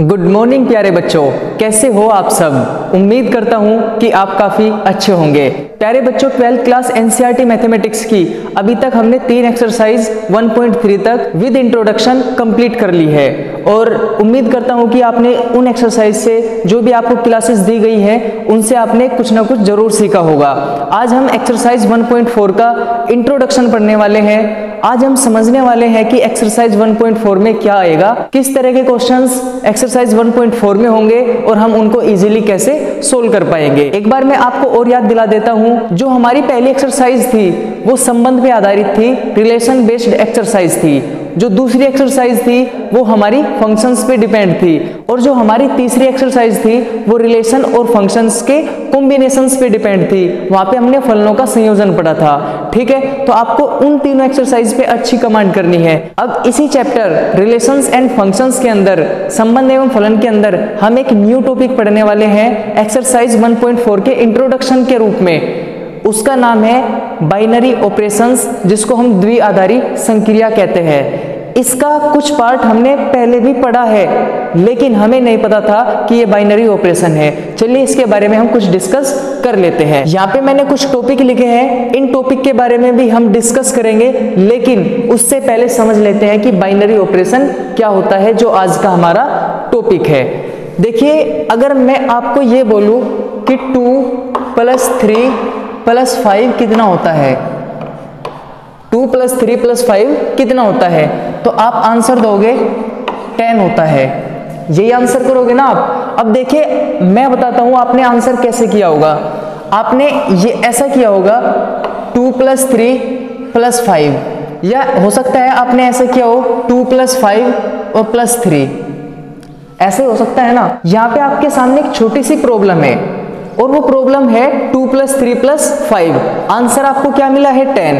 Good morning प्यारे बच्चों कैसे हो आप सब? उम्मीद करता हूँ कि आप काफ़ी अच्छे होंगे। प्यारे बच्चों, ट्वेल्थ क्लास एनसीईआरटी मैथमेटिक्स की अभी तक हमने तीन एक्सरसाइज 1.3 तक विद इंट्रोडक्शन कंप्लीट कर ली है। और उम्मीद करता हूँ कि आपने उन एक्सरसाइज से जो भी आपको क्लासेस दी गई हैं, उनसे आपने कुछ ना कुछ ज़रूर सीखा होगा। आज हम एक्सरसाइज 1.4 का इंट्रोडक्शन पढ़ने वाले हैं। आज हम समझने वाले हैं कि एक्सरसाइज 1.4 में क्या आएगा, किस तरह के क्वेश्चंस एक्सरसाइज 1.4 में होंगे, और हम उनको इजीली कैसे सोल्व कर पाएँगे। एक बार मैं आपको और याद दिला देता हूँ, जो हमारी पहली एक्सरसाइज थी, वो संबंध पे आधारित थी रिलेशन बेस्ड एक्सरसाइज थी। जो दूसरी एक्सरसाइज थी, वो हमारी फ़ंक्शंस पे डिपेंड थी और जो हमारी तीसरी एक्सरसाइज थी, वो रिलेशन और फ़ंक्शंस के कॉम्बिनेशंस पे डिपेंड थी। वहाँ पे हमने फलनों का संयोजन पढ़ा था, ठीक है? तो आपको उन तीनों एक्सरसाइज पे अच्छी कमांड करनी है। अब इसी चैप्टर रिलेशंस एंड फ़ंक्शंस के अंदर, संबंध एवं फलन के अंदर, हम एक न्यू टॉपिक पढ़ने वाले हैं एक्सरसाइज 1.4 के इंट्रोडक्शन के रूप में। उसका नाम है बाइनरी ऑपरेशंस जिसको हम द्विआधारी संक्रिया कहते हैं। इसका कुछ पार्ट हमने पहले भी पढ़ा है, लेकिन हमें नहीं पता था कि ये बाइनरी ऑपरेशन है। चलिए इसके बारे में हम कुछ डिस्कस कर लेते हैं। यहाँ पे मैंने कुछ टॉपिक लिखे हैं। इन टॉपिक के बारे में भी हम डिस्कस करेंगे, लेकिन उससे पहले समझ लेते हैं कि बाइनरी ऑपरेशन क्या होता है, जो आज का हमारा टॉपिक है। देखिए, अगर मैं आपको ये बोलूँ कि two plus three plus five कितना होता है? Two plus three plus five कितना होता है? तो आप आंसर दोगे टेन होता है। यही आंसर करोगे ना आप? अब देखिए, मैं बताता हूँ आपने आंसर कैसे किया होगा। आपने ये ऐसा किया होगा, two plus three plus five. या हो सकता है आपने ऐसा किया हो, टू प्लस फाइव और प्लस थ्री। ऐसे हो सकता है ना? यहाँ पे आपके सामने एक छोटी सी प्रॉब्लम है, और वो प्रॉब्लम है two plus three plus five. Answer आपको क्या मिला है? टेन।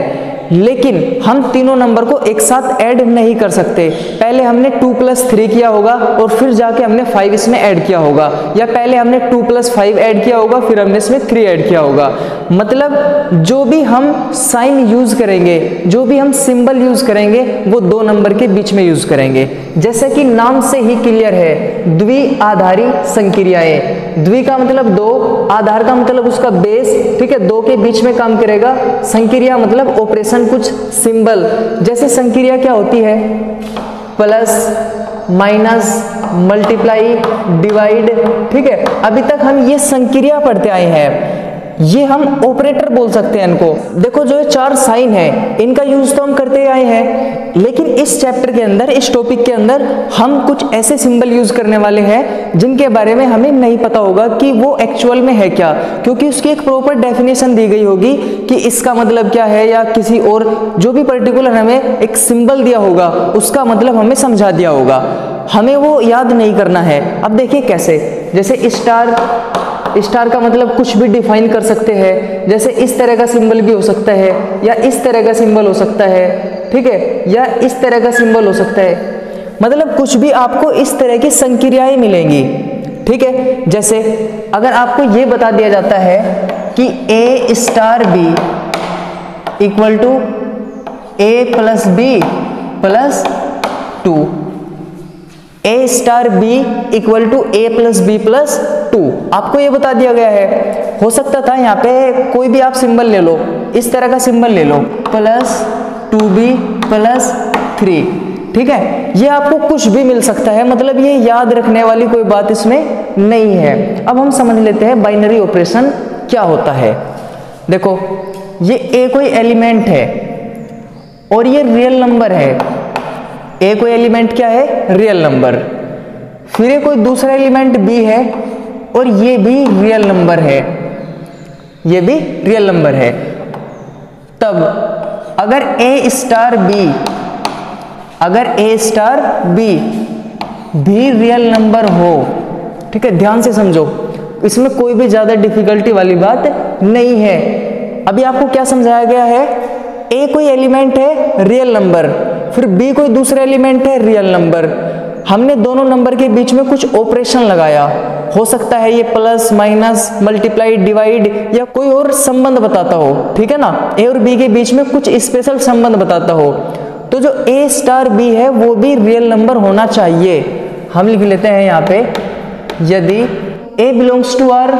लेकिन हम तीनों नंबर को एक साथ ऐड नहीं कर सकते। पहले हमने टू प्लस थ्री किया होगा और फिर जाके हमने फाइव इसमें ऐड किया होगा। या पहले हमने टू प्लस फाइव ऐड किया होगा, फिर हमने इसमें थ्री ऐड किया होगा। मतलब जो भी हम साइन यूज़ करेंगे, जो भी हम सिंबल यूज़ करेंगे, वो दो नंबर के बीच में यूज़ करेंगे। जैसे कि नाम से ही क्लियर है, द्वि आधारी संक्रियाएँ। द्वि का मतलब दो, आधार का मतलब उसका बेस ठीक है, दो के बीच में काम करेगा। संक्रिया मतलब ऑपरेशन कुछ सिंबल, जैसे संक्रिया क्या होती है? प्लस, माइनस, मल्टीप्लाई, डिवाइड, ठीक है? अभी तक हम ये संक्रिया पढ़ते आए हैं। ये हम ऑपरेटर बोल सकते हैं इनको। देखो जो ये चार साइन है, इनका यूज़ तो हम करते आए हैं, लेकिन इस चैप्टर के अंदर, इस टॉपिक के अंदर हम कुछ ऐसे सिंबल यूज़ करने वाले हैं, जिनके बारे में हमें नहीं पता होगा कि वो एक्चुअल में है क्या, क्योंकि उसकी एक प्रॉपर डेफिनेशन दी गई होगी कि इसका मतलब क्या है या किसी और जो भी पर्टिकुलर हमें एक सिंबल दिया होगा, उसका मतलब हमें समझा दिया होगा। हमें वो याद नहीं करना है। अब देखिए कैसे। जैसे स्टार स्टार का मतलब कुछ भी डिफाइन कर सकते हैं। जैसे इस तरह का सिंबल भी हो सकता है, या इस तरह का सिंबल हो सकता है। ठीक है? या इस तरह का सिंबल हो सकता है। मतलब कुछ भी आपको इस तरह की संक्रियाएँ मिलेंगी। ठीक है? जैसे अगर आपको ये बता दिया जाता है कि A star B equal to A plus B plus A star B equal to A plus B plus two आपको ये बता दिया गया है। हो सकता था यहाँ पे कोई भी आप सिंबल ले लो। इस तरह का सिंबल ले लो। Plus two B plus three ठीक है? ये आपको कुछ भी मिल सकता है। मतलब ये याद रखने वाली कोई बात इसमें नहीं है। अब हम समझ लेते हैं बाइनरी ऑपरेशन क्या होता है। देखो, ये ए कोई एलिमेंट है और ये रियल नंबर है। ए कोई एलिमेंट क्या है? रियल नंबर फिर ये कोई दूसरा एलिमेंट बी है और ये भी रियल नंबर है. ये भी रियल नंबर है. तब अगर ए स्टार बी अगर ए स्टार बी भी रियल नंबर हो, ठीक है, ध्यान से समझो, इसमें कोई भी ज़्यादा डिफिकल्टी वाली बात नहीं है. अभी आपको क्या समझाया गया है? ए कोई एलिमेंट है रियल नंबर फिर बी कोई दूसरा एलिमेंट है रियल नंबर हमने दोनों नंबर के बीच में कुछ ऑपरेशन लगाया। हो सकता है ये प्लस माइनस मल्टीप्लाई डिवाइड या कोई और संबंध बताता हो, ठीक है ना? ए और बी के बीच में कुछ स्पेशल संबंध बताता हो। तो जो ए स्टार बी है, वो भी रियल नंबर होना चाहिए। हम लिख लेते हैं यहाँ पे, यदि A belongs to R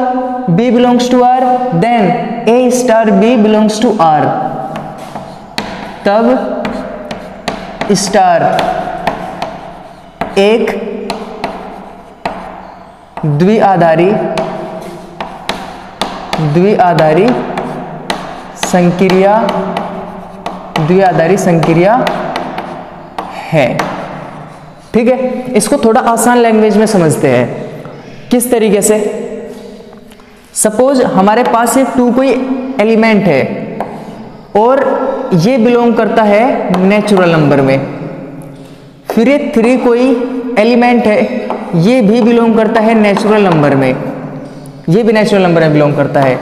B belongs to R then A star B belongs to R तब स्टार। एक, द्विआधारी। द्विआधारी संक्रिया। द्विआधारी संक्रिया है। ठीक है? इसको थोड़ा आसान लैंग्वेज में समझते हैं। किस तरीके से? सपोज़ हमारे पास एक टू कोई एलिमेंट है और ये बिलोंग करता है नेचुरल नंबर में। फिर ये थ्री कोई एलिमेंट है, ये भी बिलोंग करता है नेचुरल नंबर में। ये भी नेचुरल नंबर में बिलोंग करता है।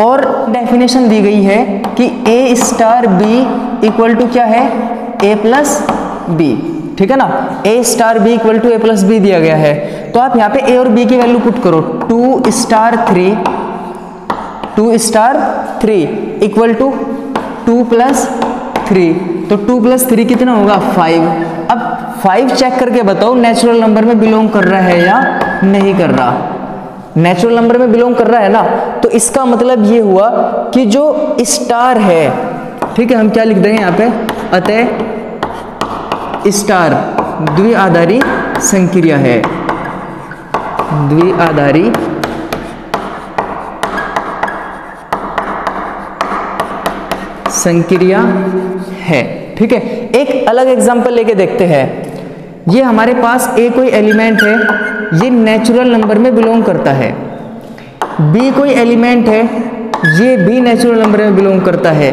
और डेफिनेशन दी गई है कि A star B equal to क्या है? ए प्लस बी ठीक है ना? A star B equal to A plus B दिया गया है। तो आप यहाँ पे ए और बी की वैल्यू पुट करो। Two star three two star three equal to two plus three. तो टू प्लस थ्री कितना होगा? फाइव। अब फाइव चेक करके बताओ नेचुरल नंबर में बिलोंग कर रहा है या नहीं कर रहा? नेचुरल नंबर में बिलोंग कर रहा है ना? तो इसका मतलब ये हुआ कि जो स्टार है, ठीक है, हम क्या लिख देंगे यहाँ पे? अतः स्टार द्विआधारी संक्रिया है। द्विआधारी संक्रिया है। ठीक है? एक अलग एग्जांपल लेके देखते हैं। ये हमारे पास ए कोई एलिमेंट है, ये नेचुरल नंबर में बिलोंग करता है। बी कोई एलिमेंट है, ये भी नेचुरल नंबर में बिलोंग करता है।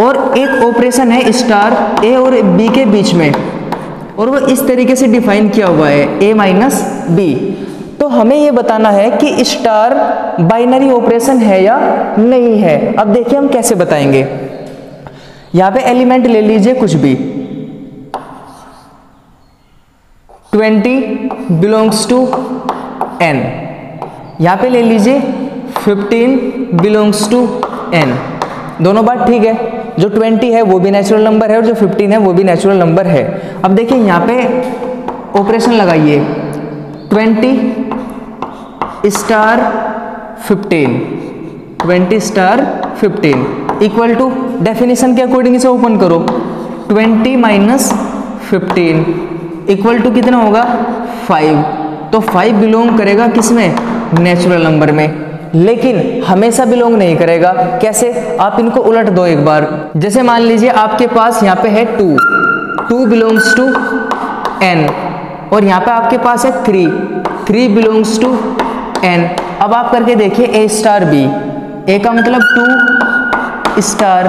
और एक ऑपरेशन है स्टार ए और बी के बीच में। और वो इस तरीके से डिफाइन किया हुआ है ए माइनस बी तो हमें ये बताना है कि स्टार बाइनरी ऑपरेशन है या नहीं है। अब देखिए हम कैसे बताएँगे। यहाँ पे एलिमेंट ले लीजिए कुछ भी। 20 बिलोंग्स टू n यहाँ पे ले लीजिए 15 बिलोंग्स टू n दोनों बात ठीक है। जो 20 है वो भी नेचुरल नंबर है और जो 15 है वो भी नेचुरल नंबर है। अब देखिए यहाँ पे ऑपरेशन लगाइए। 20 star 15 20 star 15 equal to definition के अकॉर्डिंग इसे ओपन करो 20 माइनस फिफ्टीन इक्वल टू कितना होगा? 5 तो 5 बिलोंग करेगा किसमें? नेचुरल नंबर में। लेकिन हमेशा बिलोंग नहीं करेगा। कैसे? आप इनको उलट दो एक बार। जैसे मान लीजिए आपके पास यहाँ पे है two two belongs to N और यहाँ पे आपके पास है three three belongs to N अब आप करके देखिए ए स्टार बी ए का मतलब टू स्टार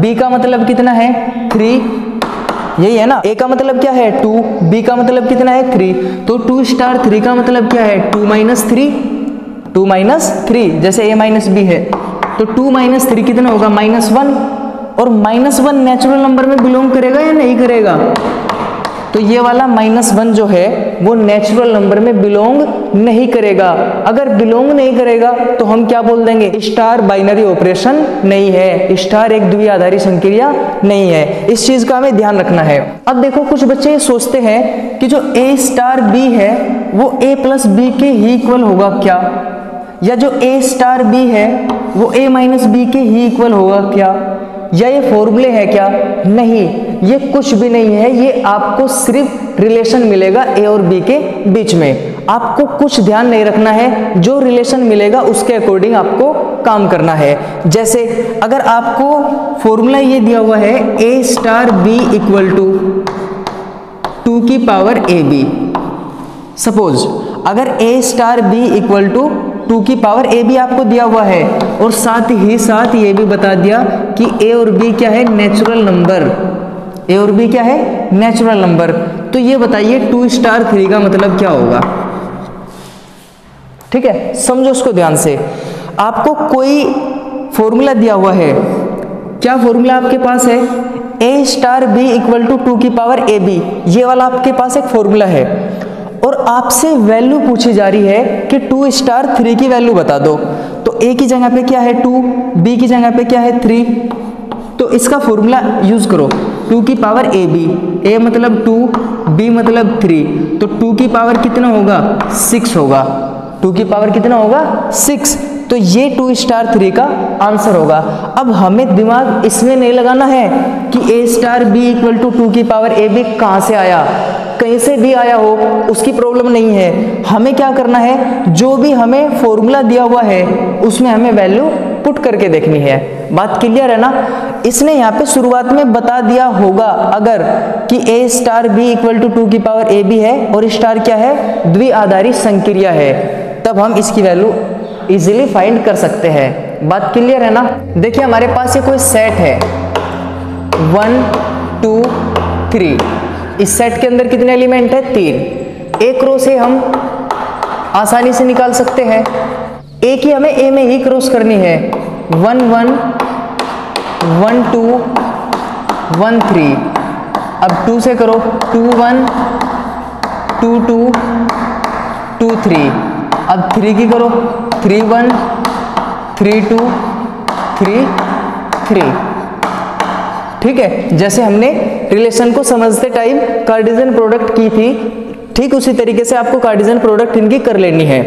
बी का मतलब कितना है? थ्री यही है ना? ए का मतलब क्या है? टू बी का मतलब कितना है? थ्री तो टू स्टार थ्री का मतलब क्या है? Two minus three two minus three जैसे ए माइनस बी है. तो टू माइनस थ्री कितना होगा? माइनस वन और माइनस वन नेचुरल नंबर में बिलोंग करेगा या नहीं करेगा? तो ये वाला माइनस वन जो है, वो नेचुरल नंबर में बिलोंग नहीं करेगा। अगर बिलोंग नहीं करेगा तो हम क्या बोल देंगे? स्टार बाइनरी ऑपरेशन नहीं है। स्टार एक द्विआधारी संक्रिया नहीं है। इस चीज़ का हमें ध्यान रखना है। अब देखो, कुछ बच्चे ये सोचते हैं कि जो ए स्टार बी है, वो ए प्लस बी के ही इक्वल होगा क्या? या जो ए स्टार बी है, वो ए माइनस बी के ही इक्वल होगा क्या? या ये फॉर्मूले है क्या? नहीं। ये कुछ भी नहीं है, ये आपको सिर्फ़ रिलेशन मिलेगा ए और बी के बीच में। आपको कुछ ध्यान नहीं रखना है, जो रिलेशन मिलेगा उसके अकॉर्डिंग आपको काम करना है। जैसे अगर आपको फॉर्मूला ये दिया हुआ है A star B equal to two की पावर ए बी सपोज़ अगर A star B equal to two की पावर ए भी आपको दिया हुआ है, और साथ ही साथ ये भी बता दिया कि ए और बी क्या है? नेचुरल नंबर ए और बी क्या है? नेचुरल नंबर तो ये बताइए टू स्टार थ्री का मतलब क्या होगा? ठीक है, समझो उसको ध्यान से। आपको कोई फॉर्मूला दिया हुआ है? क्या फॉर्मूला आपके पास है? A star B equal to two की पावर ए बी ये वाला आपके पास एक फॉर्मूला है। और आपसे वैल्यू पूछी जा रही है कि टू स्टार थ्री की वैल्यू बता दो। तो ए की जगह पे क्या है टू बी की जगह पे क्या है थ्री तो इसका फॉर्मूला यूज़ करो। टू की पावर ए बी, ए मतलब टू, बी मतलब थ्री तो टू की पावर कितना होगा? सिक्स होगा। टू की पावर कितना होगा? सिक्स। तो ये टू स्टार थ्री का आंसर होगा। अब हमें दिमाग इसमें नहीं लगाना है कि A star B equal to two की पावर ए बी कहाँ से आया। कहीं से भी आया हो, उसकी प्रॉब्लम नहीं है। हमें क्या करना है? जो भी हमें फॉर्मूला दिया हुआ है, उसमें हमें वैल्यू पुट करके देखनी है। बात क्लियर है ना? इसने यहाँ पे शुरुआत में बता दिया होगा अगर कि A star B equal to two की पावर ए बी है और स्टार क्या है? द्विआधारी संक्रिया है। तब हम इसकी वैल्यू इजीली फाइंड कर सकते हैं। बात क्लियर है ना? देखिए हमारे पास ये कोई सेट है। वन टू थ्री इस सेट के अंदर कितने एलिमेंट है? तीन। एक रो से हम आसानी से निकाल सकते हैं। एक ही हमें ए में ही क्रॉस करनी है। One one one two, one three. अब टू से करो। Two one, two two two three. अब थ्री की करो। Three one, three two, three three. ठीक है? जैसे हमने रिलेशन को समझते टाइम कार्डिजन प्रोडक्ट की थी, ठीक उसी तरीके से आपको कार्डिजन प्रोडक्ट इनकी कर लेनी है।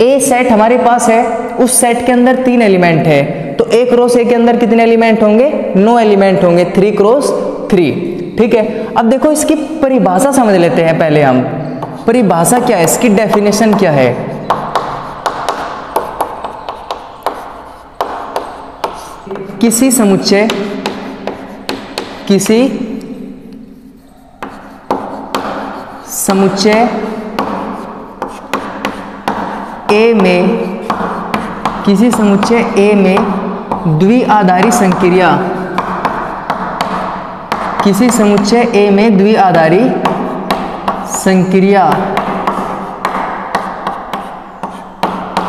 ए सेट हमारे पास है, उस सेट के अंदर तीन एलिमेंट है। तो एक क्रॉस ए के अंदर कितने एलिमेंट होंगे? नो एलिमेंट होंगे। थ्री क्रॉस थ्री ठीक है? अब देखो इसकी परिभाषा समझ लेते हैं पहले हम। परिभाषा क्या है? इसकी डेफिनेशन क्या है? किसी समुच्चय किसी समुच्चय ए में, किसी समुच्चय ए में द्विआधारी संक्रिया। किसी समुच्चय ए में द्विआधारी संक्रिया।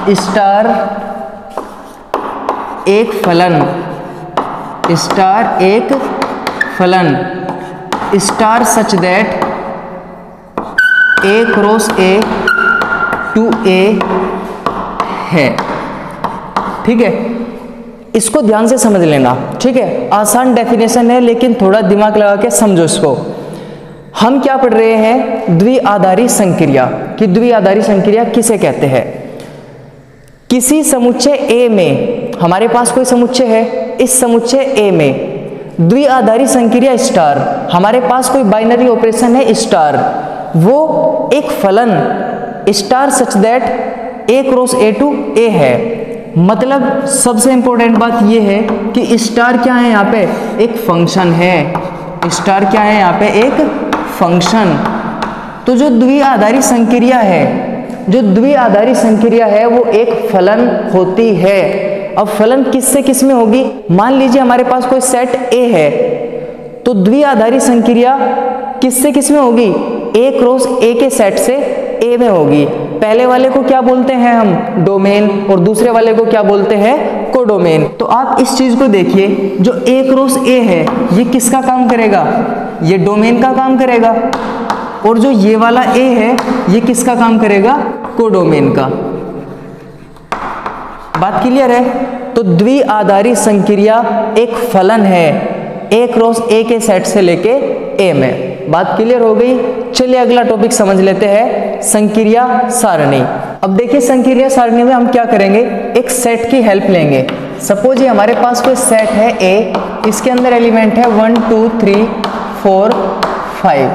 स्टार एक फलन। स्टार एक फलन। Star such that A cross A to A है। ठीक है? इसको ध्यान से समझ लेना, ठीक है? आसान डेफिनेशन है, लेकिन थोड़ा दिमाग लगा के समझो इसको। हम क्या पढ़ रहे हैं? द्विआधारी संक्रिया। कि द्विआधारी संक्रिया किसे कहते हैं? किसी समुच्चय ए में, हमारे पास कोई समुच्चय है? इस समुच्चय ए में, द्विआधारी संक्रिया स्टार हमारे पास कोई बाइनरी ऑपरेशन है? स्टार वो एक फलन star such that A cross A to A है। मतलब सबसे इंपॉर्टेंट बात यह है कि स्टार क्या है यहाँ पे? एक फ़ंक्शन है। स्टार क्या है यहाँ पे? एक फ़ंक्शन तो जो द्विआधारी संक्रिया है, जो द्विआधारी संक्रिया है, वो एक फलन होती है। अब फलन किस से किसमें होगी? मान लीजिए हमारे पास कोई सेट ए है तो द्विआधारी संक्रिया किससे किसमें होगी? ए क्रॉस ए के सेट से ए में होगी। पहले वाले को क्या बोलते हैं हम? डोमेन और दूसरे वाले को क्या बोलते हैं? कोडोमेन तो आप इस चीज़ को देखिए, जो ए क्रॉस ए है, ये किसका काम करेगा? ये डोमेन का काम करेगा। और जो ये वाला ए है, ये किसका काम करेगा? कोडोमेन का। बात क्लियर है? तो द्विआधारी संक्रिया एक फलन है ए क्रॉस ए के सेट से लेके ए में। बात क्लियर हो गई। चलिए अगला टॉपिक समझ लेते हैं। संक्रिया सारणी। अब देखिए, संक्रिया सारणी में हम क्या करेंगे? एक सेट की हेल्प लेंगे। सपोज़ ये हमारे पास कोई सेट है ए इसके अंदर एलिमेंट है one two three four five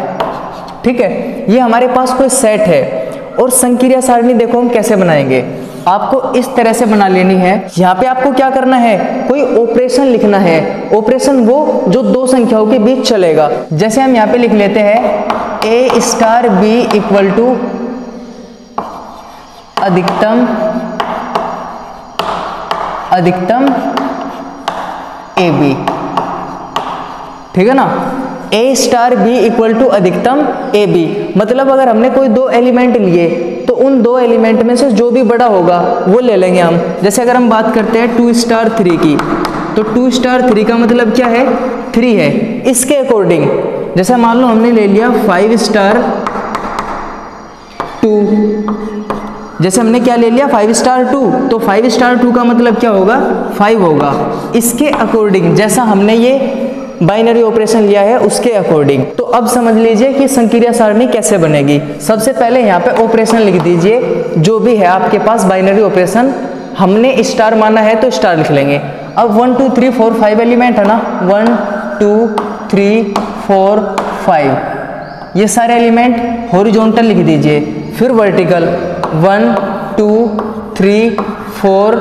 ठीक है? ये हमारे पास कोई सेट है। और संक्रिया सारणी देखो हम कैसे बनाएँगे। आपको इस तरह से बना लेनी है। यहाँ पे आपको क्या करना है? कोई ऑपरेशन लिखना है। ऑपरेशन वो जो दो संख्याओं के बीच चलेगा। जैसे हम यहाँ पे लिख लेते हैं A star B equal to अधिकतम अधिकतम ए बी ठीक है ना? A star B equal to अधिकतम ए बी मतलब अगर हमने कोई दो एलिमेंट लिए तो उन दो एलिमेंट में से जो भी बड़ा होगा, वो ले लेंगे हम। जैसे अगर हम बात करते हैं टू स्टार थ्री की तो टू स्टार थ्री का मतलब क्या है? थ्री है। इसके अकॉर्डिंग जैसे मान लो हमने ले लिया फाइव स्टार टू जैसे हमने क्या ले लिया? फाइव स्टार टू तो फाइव स्टार टू का मतलब क्या होगा? फाइव होगा। इसके अकॉर्डिंग जैसा हमने ये बाइनरी ऑपरेशन लिया है उसके अकॉर्डिंग। तो अब समझ लीजिए कि संक्रिया सारणी कैसे बनेगी। सबसे पहले यहाँ पे ऑपरेशन लिख दीजिए, जो भी है आपके पास बाइनरी ऑपरेशन। हमने स्टार माना है तो स्टार लिख लेंगे। अब one, two, three, four, five element है ना? One, two, three, four, five. ये सारे एलिमेंट हॉरिजॉन्टल लिख दीजिए। फिर vertical. One, two, three, four,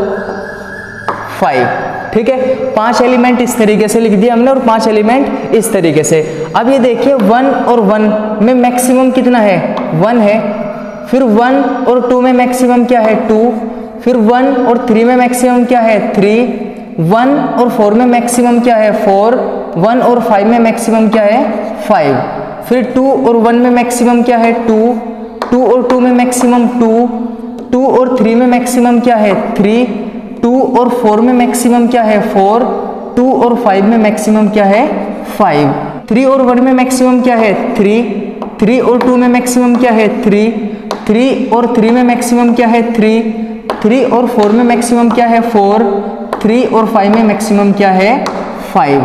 five. ठीक है? पाँच एलिमेंट इस तरीके से लिख दिया हमने और पाँच एलिमेंट इस तरीके से। अब ये देखिए वन और वन में मैक्सिमम कितना है? वन है। फिर वन और टू में मैक्सिमम क्या है? टू फिर वन और थ्री में मैक्सिमम क्या है? थ्री वन और फोर में मैक्सिमम क्या है? फोर वन और फाइव में मैक्सिमम क्या है? फाइव फिर टू और वन में मैक्सिमम क्या है? टू टू और टू में मैक्सिमम टू टू और थ्री में मैक्सिमम क्या है? थ्री टू और फोर में मैक्सिमम क्या है? फोर, टू और फाइव में मैक्सिमम क्या है? फाइव। थ्री और वन में मैक्सिमम क्या है? थ्री। थ्री और टू में मैक्सिमम क्या है? थ्री। थ्री और थ्री में मैक्सिमम क्या है? थ्री। थ्री और फोर में मैक्सिमम क्या है? फोर। थ्री और फाइव में मैक्सिमम क्या है? फाइव।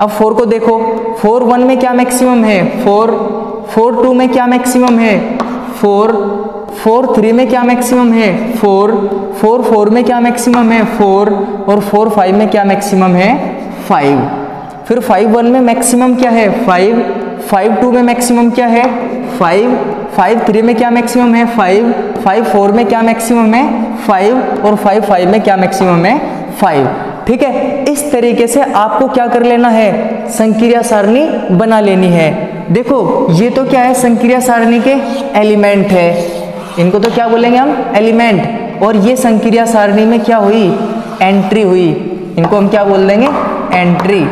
अब फोर को देखो। फोर वन में क्या मैक्सिमम है? फोर। फोर टू में क्या मैक्सिमम है? फोर। फोर थ्री में क्या मैक्सिमम है? फोर फोर फोर में क्या मैक्सिमम है? फोर और फोर फाइव में क्या मैक्सिमम है? फाइव। फिर फाइव वन में मैक्सिमम क्या है? फाइव। फाइव टू में मैक्सिमम क्या है? फाइव। फाइव थ्री में क्या मैक्सिमम है? फाइव। फाइव फोर में क्या मैक्सिमम है? फाइव और फाइव फाइव में क्या मैक्सिमम है? फाइव। ठीक है? इस तरीके से आपको क्या कर लेना है? संक्रिया सारणी बना लेनी है। देखो, ये तो क्या है? संक्रिया सारणी के एलिमेंट है। इनको तो क्या बोलेंगे हम? एलिमेंट। और ये संक्रिया सारणी में क्या हुई? एंट्री हुई। इनको हम क्या बोल देंगे? एंट्री।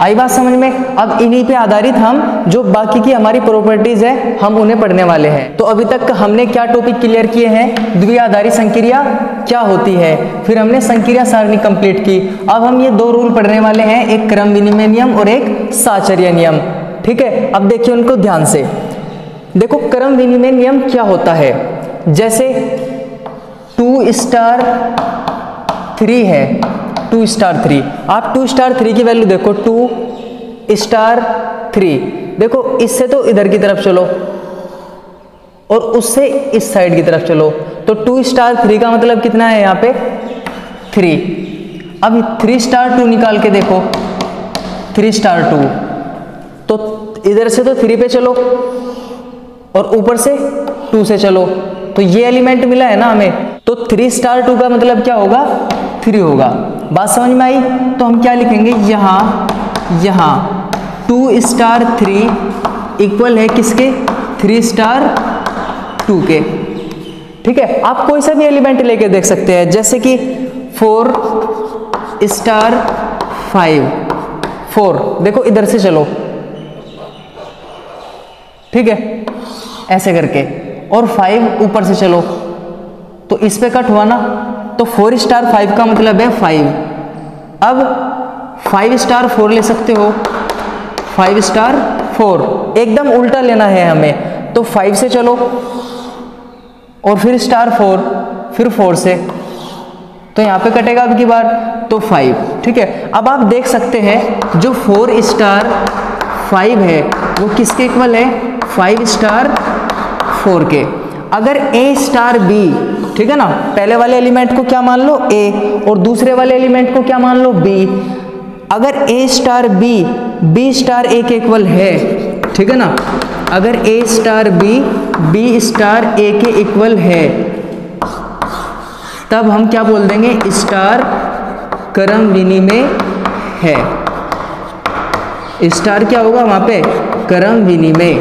आई बात समझ में? अब इन्हीं पे आधारित हम जो बाकी की हमारी प्रॉपर्टीज़ है, हम उन्हें पढ़ने वाले हैं। तो अभी तक हमने क्या टॉपिक क्लियर किए हैं? द्विआधारी संक्रिया क्या होती है? फिर हमने संक्रिया सारणी कंप्लीट की। अब हम ये दो रूल पढ़ने वाले हैं, एक क्रम विनिमय नियम और एक साचर्य नियम। ठीक है? अब देखिए उनको ध्यान से। देखो क्रम विनिमय नियम क्या होता है? जैसे टू स्टार थ्री है। टू स्टार थ्री आप टू स्टार थ्री की वैल्यू देखो टू स्टार थ्री देखो, इससे तो इधर की तरफ़ चलो और उससे इस साइड की तरफ़ चलो। तो टू स्टार थ्री का मतलब कितना है यहाँ पे? थ्री अब थ्री स्टार टू निकाल के देखो। थ्री स्टार टू तो इधर से तो थ्री पे चलो। और ऊपर से टू से चलो। तो ये एलिमेंट मिला है ना हमें। तो थ्री स्टार टू का मतलब क्या होगा? थ्री होगा। बात समझ में आई? तो हम क्या लिखेंगे? यहाँ यहाँ। टू स्टार थ्री इक्वल है किसके? थ्री स्टार टू के। ठीक है? आप कोई सा भी एलिमेंट लेके देख सकते हैं। जैसे कि फोर स्टार फाइव फोर देखो, इधर से चलो। ठीक है? ऐसे करके। और फाइव ऊपर से चलो। तो इस पे कट हुआ ना? तो फोर स्टार फाइव का मतलब है फाइव अब फाइव स्टार फोर ले सकते हो। फाइव स्टार फोर एकदम उल्टा लेना है हमें। तो फाइव से चलो। और फिर स्टार फोर फिर फोर से। तो यहाँ पे कटेगा अब की बार। तो फाइव ठीक है? अब आप देख सकते हैं जो फोर स्टार फाइव है, वो किसके इक्वल है? फाइव स्टार फोर के। अगर ए स्टार बी ठीक है ना? पहले वाले एलिमेंट को क्या मान लो? ए और दूसरे वाले एलिमेंट को क्या मान लो? बी अगर A star B B star A के इक्वल है, ठीक है ना? अगर A star B B star A के इक्वल है, तब हम क्या बोल देंगे? स्टार क्रम विनिमय है। स्टार क्या होगा वहाँ पे? क्रम विनिमय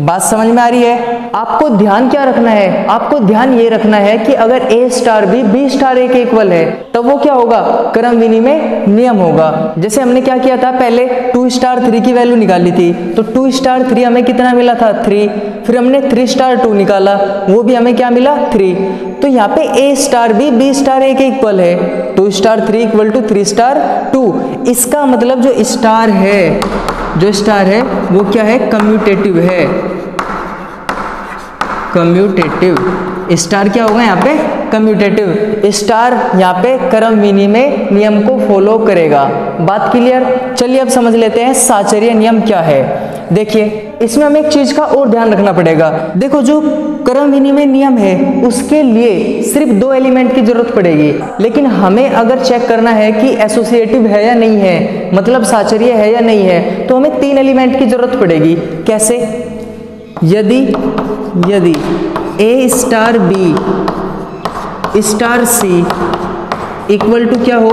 बात समझ में आ रही है? आपको ध्यान क्या रखना है? आपको ध्यान ये रखना है कि अगर A star B B star A के इक्वल है, तब वो क्या होगा? क्रम विनिमय नियम होगा। जैसे हमने क्या किया था? पहले टू स्टार थ्री की वैल्यू निकाली थी। तो टू स्टार थ्री हमें कितना मिला था? थ्री फिर हमने थ्री स्टार टू निकाला। वो भी हमें क्या मिला? थ्री तो यहाँ पे A star B B star A के इक्वल है। Two star three equal to three star two इसका मतलब जो स्टार है, जो स्टार है, वो क्या है? कम्यूटेटिव है। कम्यूटेटिव स्टार क्या होगा यहाँ पे? कम्यूटेटिव स्टार यहाँ पे क्रम विनिमय नियम को फॉलो करेगा। बात क्लियर चलिए अब समझ लेते हैं साचर्य नियम क्या है। देखिए, इसमें हमें एक चीज़ का और ध्यान रखना पड़ेगा। देखो, जो क्रम विनिमय नियम है, उसके लिए सिर्फ़ दो एलिमेंट की ज़रूरत पड़ेगी। लेकिन हमें अगर चेक करना है कि एसोसिएटिव है या नहीं है मतलब साचर्य है या नहीं है तो हमें तीन एलिमेंट की ज़रूरत पड़ेगी। कैसे? यदि यदि A star B star C equal to क्या हो?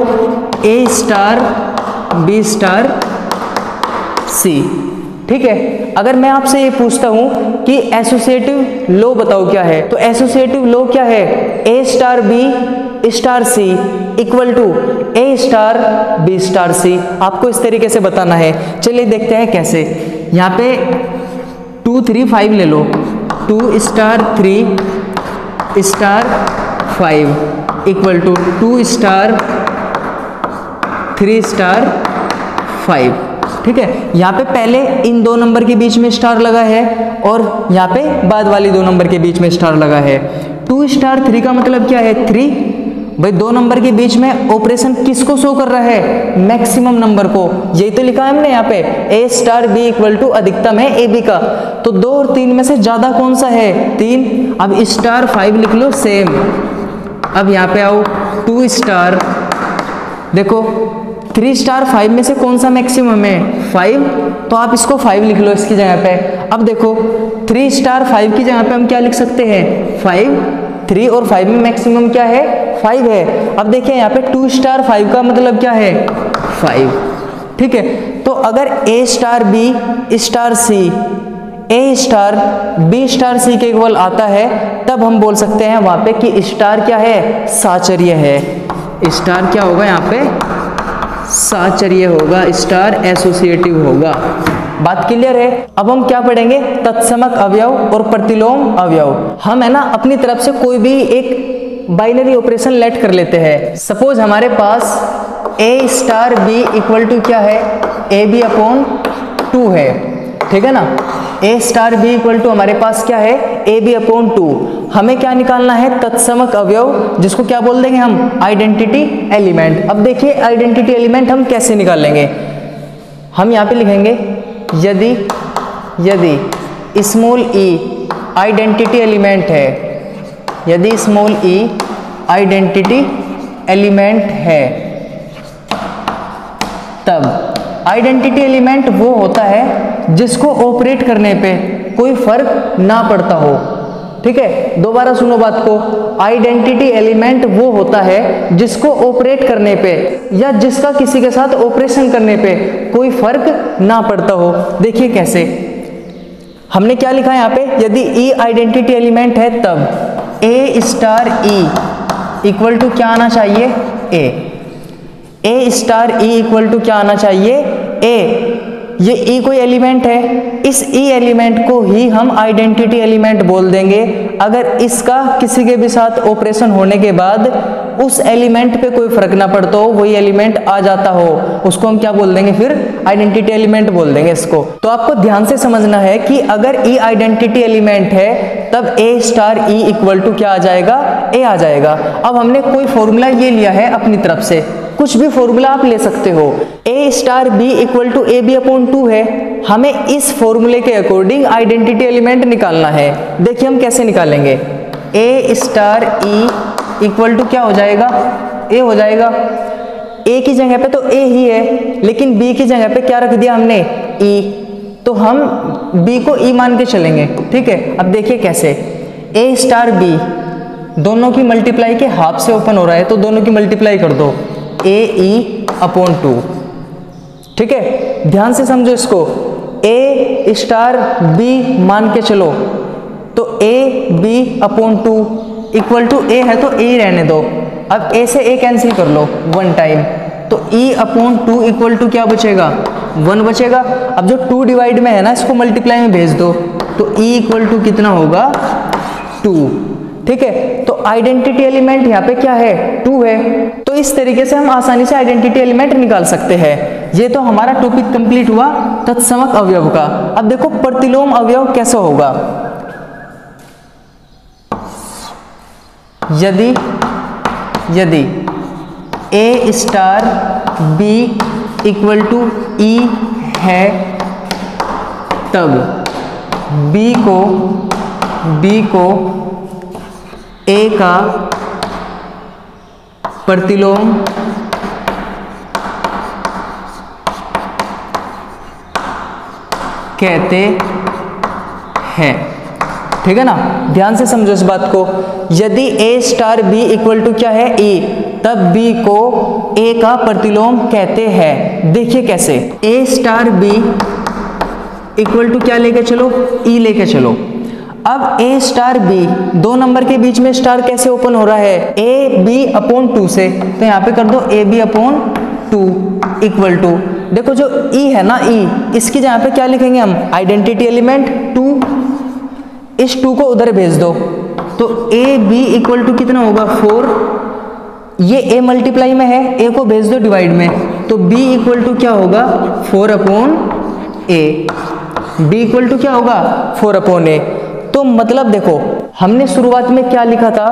A star B star C ठीक है? अगर मैं आपसे ये पूछता हूँ कि एसोसिएटिव लो बताओ क्या है तो एसोसिएटिव लो क्या है? A star B star C equal to A star B star C आपको इस तरीके से बताना है। चलिए देखते हैं कैसे। यहाँ पे टू थ्री फाइव ले लो. Two star three star five equal to two star three star five ठीक है? यहाँ पे पहले इन दो नंबर के बीच में स्टार लगा है और यहाँ पे बाद वाली दो नंबर के बीच में स्टार लगा है. टू स्टार थ्री का मतलब क्या है? थ्री भाई, दो नंबर के बीच में ऑपरेशन किसको शो कर रहा है? मैक्सिमम नंबर को। यही तो लिखा है हमने यहाँ पे। A star B equal to अधिकतम है ए बी का। तो दो और तीन में से ज़्यादा कौन सा है? तीन। अब स्टार फाइव लिख लो सेम अब यहाँ पे आओ। टू स्टार देखो थ्री स्टार फाइव में से कौन सा मैक्सिमम है? फाइव तो आप इसको फाइव लिख लो इसकी जगह पे। अब देखो थ्री स्टार फाइव की जगह पे हम क्या लिख सकते हैं? फाइव थ्री और फाइव में मैक्सिमम क्या है? फाइव है। अब देखिए यहाँ पे टू स्टार फाइव का मतलब क्या है? फाइव ठीक है? तो अगर A star B star C A star B star C के इक्वल आता है तब हम बोल सकते हैं वहाँ पे कि स्टार क्या है? साचर्य है। स्टार क्या होगा यहाँ पे? साचर्य होगा। स्टार एसोसिएटिव होगा। बात क्लियर है? अब हम क्या पढ़ेंगे? तत्समक अवयव और प्रतिलोम अवयव। हम है ना अपनी तरफ़ से कोई भी एक बाइनरी ऑपरेशन लेट कर लेते हैं। सपोज़ हमारे पास A star B equal to क्या है? ए बी अपॉन टू है। ठीक है ना? A star B equal to हमारे पास क्या है? A B upon two. हमें क्या निकालना है? तत्समक अवयव, जिसको क्या बोल देंगे हम? आइडेंटिटी एलिमेंट अब देखिए आइडेंटिटी एलिमेंट हम कैसे निकालेंगे हम यहाँ पे लिखेंगे, यदि यदि स्मॉल ई आइडेंटिटी एलिमेंट है। यदि स्मॉल ई आइडेंटिटी एलिमेंट है, तब आइडेंटिटी एलिमेंट वो होता है जिसको ऑपरेट करने पे कोई फ़र्क ना पड़ता हो। ठीक है? दोबारा सुनो बात को। आइडेंटिटी एलिमेंट वो होता है जिसको ऑपरेट करने पे या जिसका किसी के साथ ऑपरेशन करने पे कोई फ़र्क ना पड़ता हो। देखिए कैसे। हमने क्या लिखा है यहाँ पे? यदि ई आइडेंटिटी एलिमेंट है, तब A star E equal to क्या आना चाहिए? A A star E equal to क्या आना चाहिए? ए ये ई कोई एलिमेंट है। इस ई एलिमेंट को ही हम आइडेंटिटी एलिमेंट बोल देंगे। अगर इसका किसी के भी साथ ऑपरेशन होने के बाद उस एलिमेंट पे कोई फ़र्क ना पड़ता हो, वही एलिमेंट आ जाता हो, उसको हम क्या बोल देंगे फिर? आइडेंटिटी एलिमेंट बोल देंगे इसको। तो आपको ध्यान से समझना है कि अगर ई आइडेंटिटी एलिमेंट है, तब A star E equal to क्या आ जाएगा? ए आ जाएगा। अब हमने कोई फॉर्मूला ये लिया है अपनी तरफ़ से। कुछ भी फॉर्मूला आप ले सकते हो। A star B equal to A B upon two है। हमें इस फॉर्मूले के अकॉर्डिंग आइडेंटिटी एलिमेंट निकालना है। देखिए हम कैसे निकालेंगे। A star E equal to क्या हो जाएगा? ए हो जाएगा। ए की जगह पे तो ए ही है लेकिन बी की जगह पे क्या रख दिया हमने? ई e, तो हम बी को ई e मान के चलेंगे ठीक है? अब देखिए कैसे। ए स्टार बी दोनों की मल्टीप्लाई के हाफ़ से ओपन हो रहा है तो दोनों की मल्टीप्लाई कर दो। ए ई अपॉन टू ठीक है? ध्यान से समझो इसको। ए स्टार बी मान के चलो तो A B upon two equal to A है तो ए रहने दो। अब ए से ए कैंसिल कर लो वन टाइम तो E upon two equal to क्या बचेगा? वन बचेगा. अब जो टू डिवाइड में है ना, इसको मल्टीप्लाई में भेज दो. तो ई इक्वल टू कितना होगा? टू ठीक है? तो आइडेंटिटी एलिमेंट यहाँ पे क्या है? टू है. तो इस तरीके से हम आसानी से आइडेंटिटी एलिमेंट निकाल सकते हैं. ये तो हमारा टॉपिक कंप्लीट हुआ तत्समक अवयव का. अब देखो प्रतिलोम अवयव कैसा होगा? यदि यदि A star B equal to E है, तब बी को बी को ए का प्रतिलोम कहते हैं। ठीक है ना? ध्यान से समझो इस बात को। यदि a star b equal to क्या है? E तब b को a का प्रतिलोम कहते हैं। देखिए कैसे। A star B equal to क्या लेके चलो? E लेके चलो। अब ए स्टार बी दो नंबर के बीच में स्टार कैसे ओपन हो रहा है? ए बी अपॉन टू से। तो यहाँ पे कर दो A B upon two equal to देखो जो ई e है ना ई e इसकी जगह पे क्या लिखेंगे हम? आइडेंटिटी एलिमेंट टू इस टू को उधर भेज दो। तो ए, बी इक्वल टू कितना होगा? फोर। ये ए मल्टीप्लाई में है, ए को भेज दो डिवाइड में। तो बी इक्वल टू क्या होगा? Four upon A. B equal to क्या होगा? Four upon A. तो मतलब देखो, हमने शुरुआत में क्या लिखा था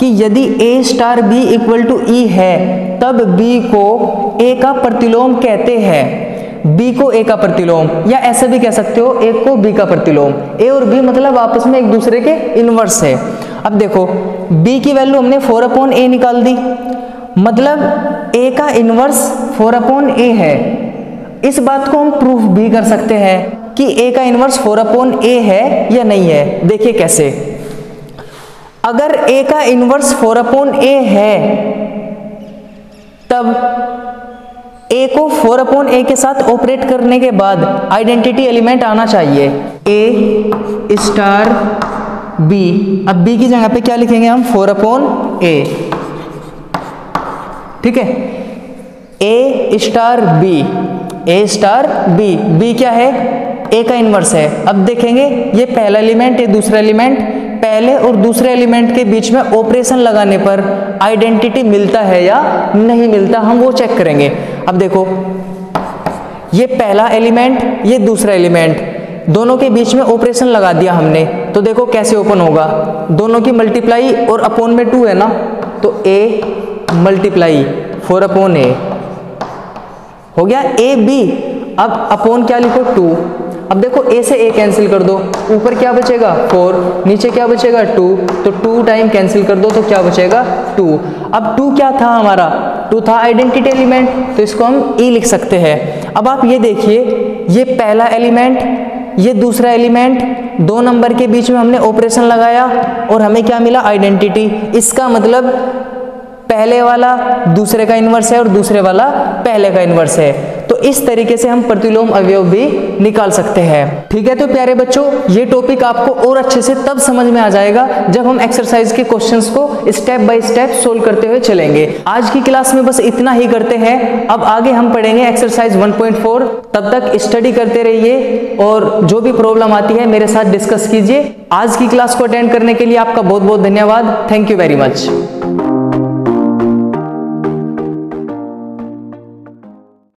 कि यदि A star B equal to E है, तब बी को ए का प्रतिलोम कहते हैं। B को ए का प्रतिलोम, या ऐसे भी कह सकते हो, a को बी का प्रतिलोम। ए और बी मतलब आपस में एक दूसरे के इनवर्स है। अब देखो, b की वैल्यू हमने फोर अपॉन ए निकाल दी। मतलब a का इनवर्स फोर अपॉन ए है। इस बात को हम प्रूफ भी कर सकते हैं कि ए का इनवर्स फोर अपॉन ए है या नहीं है। देखिए कैसे। अगर ए का इनवर्स फोर अपॉन ए है, तब a को फोर अपॉन ए के साथ ऑपरेट करने के बाद आइडेंटिटी एलिमेंट आना चाहिए। ए स्टार बी अब बी की जगह पे क्या लिखेंगे हम? फोर अपॉन ए ठीक है? A star b a star b b क्या है? A का इनवर्स है। अब देखेंगे, ये पहला एलिमेंट ये दूसरा एलिमेंट पहले और दूसरे एलिमेंट के बीच में ऑपरेशन लगाने पर आइडेंटिटी मिलता है या नहीं मिलता, हम वो चेक करेंगे। अब देखो, ये पहला एलिमेंट ये दूसरा एलिमेंट दोनों के बीच में ऑपरेशन लगा दिया हमने। तो देखो कैसे ओपन होगा। दोनों की मल्टीप्लाई और अपोन में टू है ना? तो A multiply four upon A हो गया ए बी अब अपोन क्या लिखो? टू अब देखो ए से ए कैंसिल कर दो। ऊपर क्या बचेगा? फोर नीचे क्या बचेगा? टू तो टू टाइम कैंसिल कर दो तो क्या बचेगा? टू अब टू क्या था हमारा? टू था आइडेंटिटी एलिमेंट तो इसको हम ई लिख सकते हैं। अब आप ये देखिए, ये पहला एलिमेंट ये दूसरा एलिमेंट दो नंबर के बीच में हमने ऑपरेशन लगाया और हमें क्या मिला? आइडेंटिटी इसका मतलब पहले वाला, दूसरे का इन्वर्स है और दूसरे वाला पहले का इन्वर्स है। तो इस तरीके से हम प्रतिलोम अवयव भी निकाल सकते हैं। ठीक है तो प्यारे बच्चों, ये टॉपिक आपको और अच्छे से तब समझ में आ जाएगा जब हम एक्सरसाइज के क्वेश्चंस को स्टेप बाय स्टेप सोल्व करते हुए चलेंगे। आज की क्लास में बस इतना ही करते हैं। अब आगे हम पढ़ेंगे एक्सरसाइज 1.4 तब तक स्टडी करते रहिए और जो भी प्रॉब्लम आती है मेरे साथ डिस्कस कीजिए। आज की क्लास को अटेंड करने के लिए आपका बहुत बहुत धन्यवाद। Thank you very much